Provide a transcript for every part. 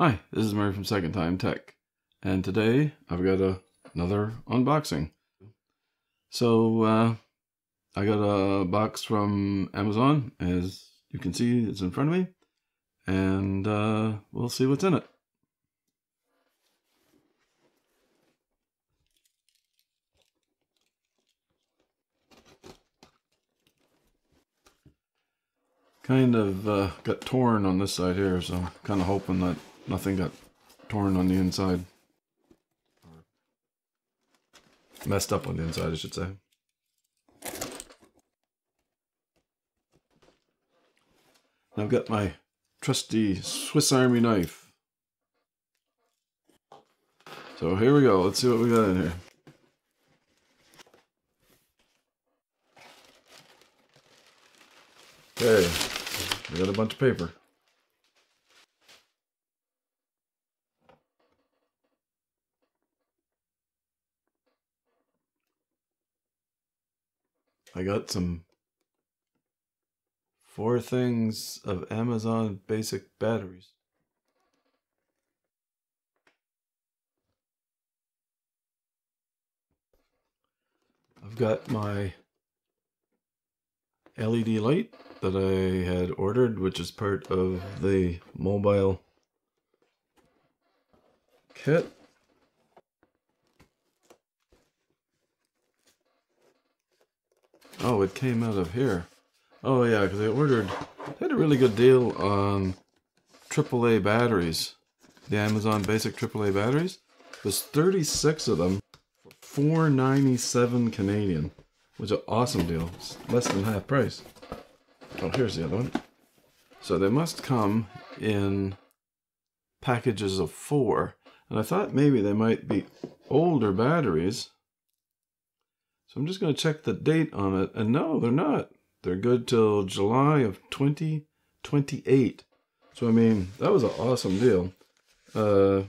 Hi, this is Murray from Second Time Tech, and today I've got a, another unboxing. So, uh, I got a box from Amazon, as you can see, it's in front of me, and uh, we'll see what's in it. Kind of uh, got torn on this side here, so I'm kind of hoping that nothing got torn on the inside. Messed up on the inside, I should say. I've got my trusty Swiss Army knife. So here we go. Let's see what we got in here. Okay, we got a bunch of paper. I got some four things of Amazon basic batteries. I've got my LED light that I had ordered, which is part of the mobile kit. Oh, it came out of here. Oh yeah, because I ordered, had a really good deal on AAA batteries. The Amazon basic AAA batteries. There's 36 of them for 497 Canadian. Which is an awesome deal. It's less than half price. Oh, here's the other one. So they must come in packages of four. And I thought maybe they might be older batteries. So I'm just going to check the date on it. And no, they're not. They're good till July of 2028. So, I mean, that was an awesome deal. Uh,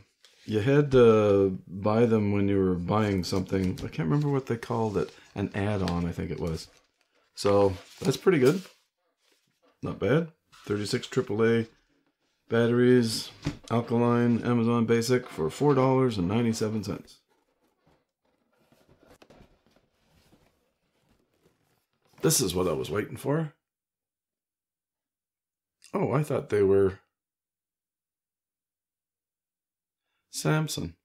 you had to buy them when you were buying something. I can't remember what they called it. An add-on, I think it was. So, that's pretty good. Not bad. 36 AAA batteries, alkaline, Amazon Basic for $4.97. This is what I was waiting for. Oh, I thought they were Samson.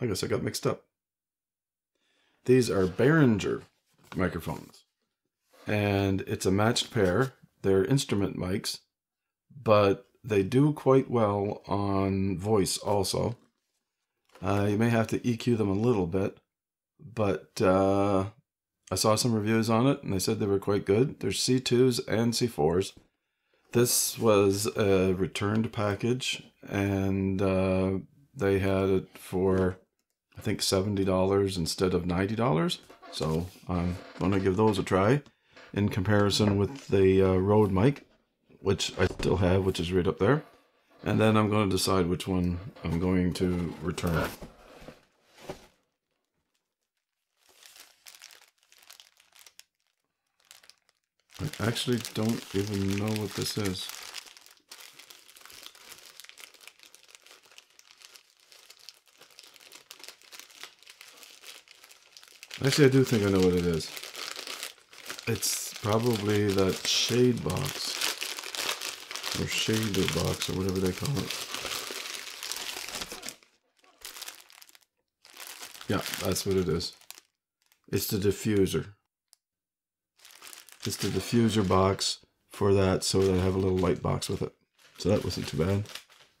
I guess I got mixed up. These are Behringer microphones. And it's a matched pair. They're instrument mics, but they do quite well on voice also. Uh, you may have to EQ them a little bit, but uh, I saw some reviews on it and they said they were quite good. There's C2s and C4s. This was a returned package and uh, they had it for, I think, $70 instead of $90. So I'm going to give those a try in comparison with the uh, Rode mic, which I still have, which is right up there. And then I'm going to decide which one I'm going to return. I actually don't even know what this is. Actually, I do think I know what it is. It's probably that shade box. Or shader box, or whatever they call it. Yeah, that's what it is. It's the diffuser. It's the diffuser box for that, so that I have a little light box with it. So that wasn't too bad.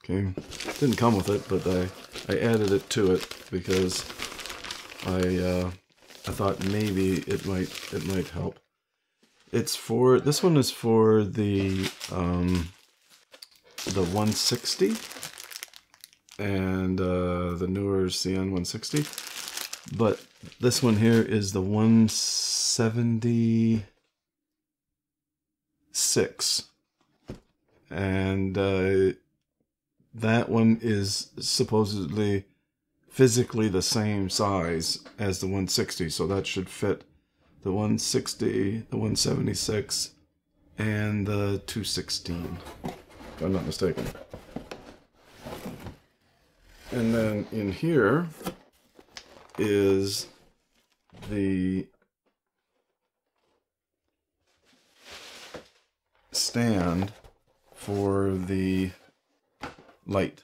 Okay, didn't come with it, but I I added it to it because I uh, I thought maybe it might it might help. It's for this one is for the um, the 160 and uh, the Neewer CN 160, but this one here is the 170 six. And uh, that one is supposedly physically the same size as the 160. So that should fit the 160, the 176, and the 216, if I'm not mistaken. And then in here is the stand for the light.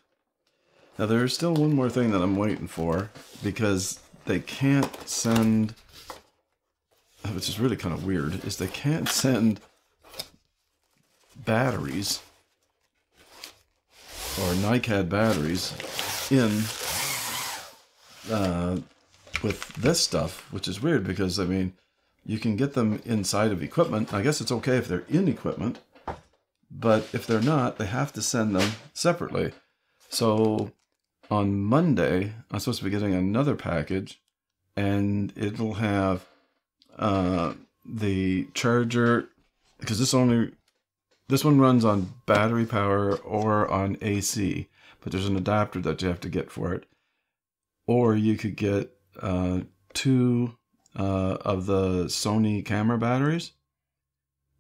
Now there's still one more thing that I'm waiting for because they can't send which is really kind of weird is they can't send batteries or NiCad batteries in uh, with this stuff, which is weird because I mean, you can get them inside of equipment. I guess it's okay if they're in equipment, but if they're not, they have to send them separately. So on Monday, I'm supposed to be getting another package, and it'll have uh, the charger because this only this one runs on battery power or on AC, but there's an adapter that you have to get for it. Or you could get uh, two uh, of the Sony camera batteries,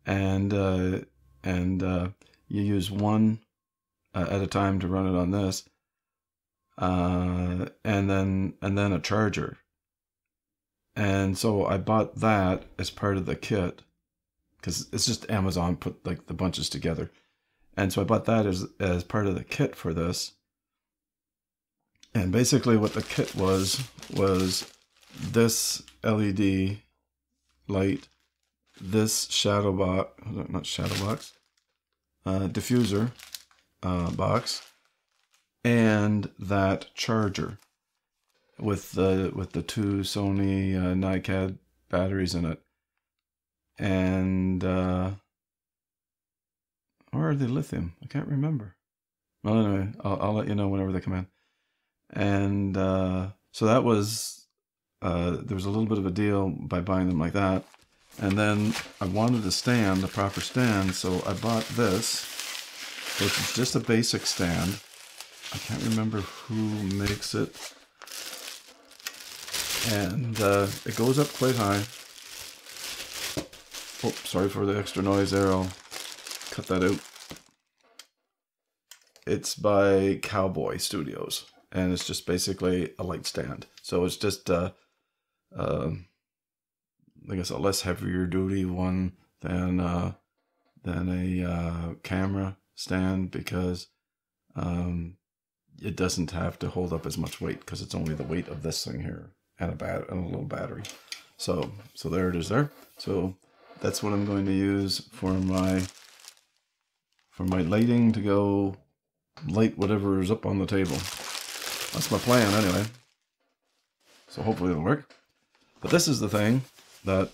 and uh, and uh, you use one uh, at a time to run it on this, uh, and then and then a charger. And so I bought that as part of the kit because it's just Amazon put like the bunches together. And so I bought that as as part of the kit for this. And basically what the kit was was this LED light, this shadow box, not shadow box, uh, diffuser uh, box, and that charger with the with the two Sony uh, NiCad batteries in it and uh, or are they lithium? I can't remember. Well, anyway, I'll, I'll let you know whenever they come in. And uh, so that was uh, there was a little bit of a deal by buying them like that. And then I wanted a stand, a proper stand, so I bought this, is just a basic stand. I can't remember who makes it. And uh, it goes up quite high. Oh, sorry for the extra noise there. I'll cut that out. It's by Cowboy Studios, and it's just basically a light stand. So it's just, uh, uh, I guess, a less heavier duty one than uh, than a uh, camera stand because um, it doesn't have to hold up as much weight because it's only the weight of this thing here and a bat and a little battery. So so there it is there. So that's what I'm going to use for my for my lighting to go light whatever is up on the table. That's my plan anyway. So hopefully it'll work. But this is the thing that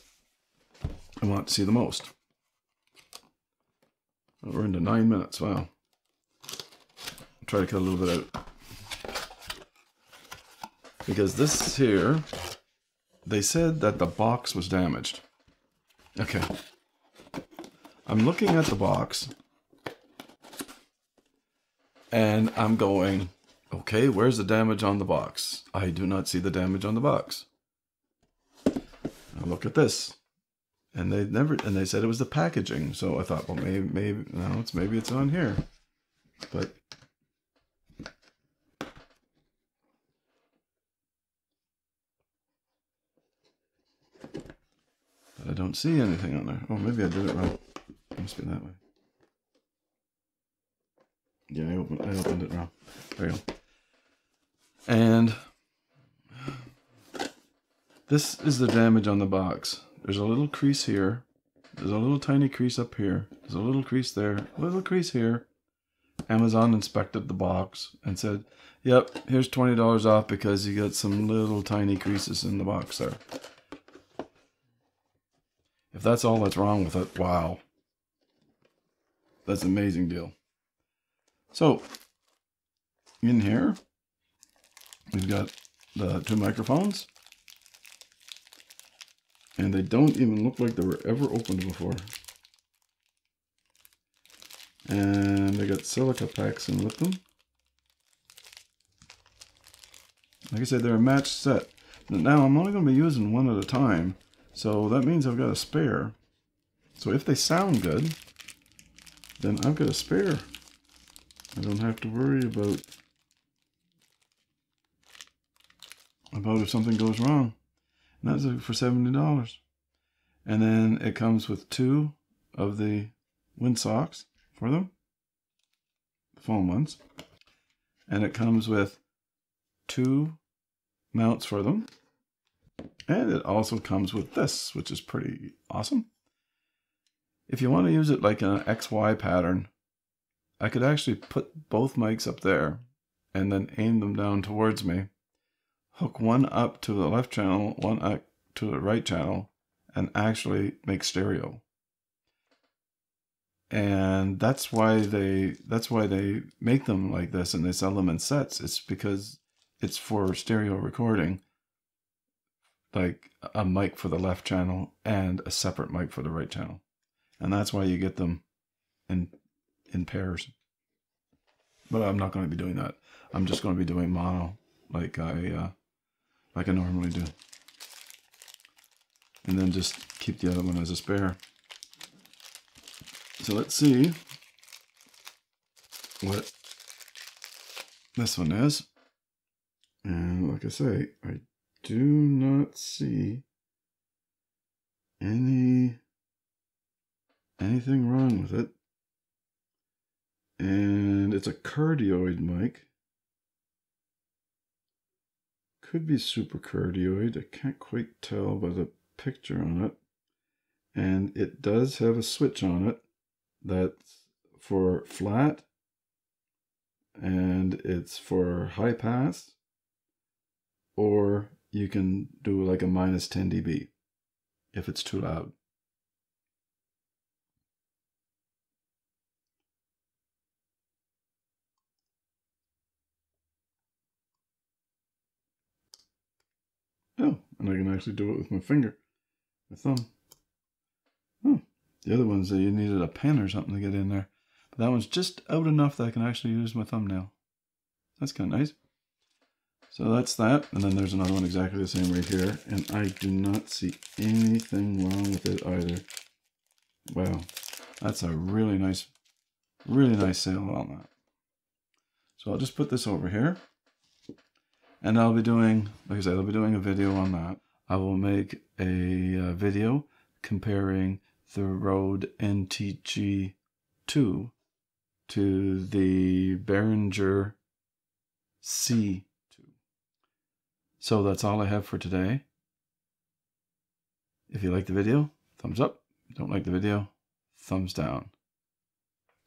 I want to see the most. We're into nine minutes. Wow. Try to cut a little bit out. Because this here, they said that the box was damaged. Okay. I'm looking at the box. And I'm going, okay, where's the damage on the box? I do not see the damage on the box. Look at this. And they never and they said it was the packaging. So I thought, well maybe maybe no, it's maybe it's on here. But I don't see anything on there. Oh, maybe I did it wrong. Must be that way. Yeah, I opened, I opened it wrong. There you go. And this is the damage on the box. There's a little crease here. There's a little tiny crease up here. There's a little crease there. A little crease here. Amazon inspected the box and said, yep, here's $20 off because you got some little tiny creases in the box there. If that's all that's wrong with it, wow. That's an amazing deal. So, in here, we've got the two microphones. And they don't even look like they were ever opened before. And they got silica packs in with them. Like I said, they're a matched set. Now, I'm only going to be using one at a time. So that means I've got a spare. So if they sound good, then I've got a spare. I don't have to worry about about if something goes wrong. And that's for $70. And then it comes with two of the wind socks for them, the foam ones. And it comes with two mounts for them. And it also comes with this, which is pretty awesome. If you want to use it like an XY pattern, I could actually put both mics up there and then aim them down towards me. Hook one up to the left channel, one up to the right channel, and actually make stereo. And that's why they that's why they make them like this and they sell them in sets. It's because it's for stereo recording. Like a mic for the left channel and a separate mic for the right channel. And that's why you get them in in pairs. But I'm not going to be doing that. I'm just going to be doing mono like I uh, like I normally do. And then just keep the other one as a spare. So let's see what this one is. And like I say, I do not see any anything wrong with it. And it's a cardioid mic. Could be supercardioid. I can't quite tell by the picture on it. And it does have a switch on it that's for flat and it's for high pass or you can do like a minus 10 dB if it's too loud. Oh, and I can actually do it with my finger, my thumb. Oh, the other ones that you needed a pen or something to get in there. But that one's just out enough that I can actually use my thumbnail. That's kind of nice. So that's that. And then there's another one exactly the same right here. And I do not see anything wrong with it either. Wow. That's a really nice, really nice sale on that. So I'll just put this over here. And I'll be doing, like I said, I'll be doing a video on that. I will make a uh, video comparing the Rode NTG2 to the Behringer C2. So that's all I have for today. If you like the video, thumbs up. Don't like the video, thumbs down.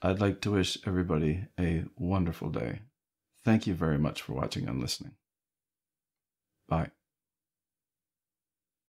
I'd like to wish everybody a wonderful day. Thank you very much for watching and listening. Bye.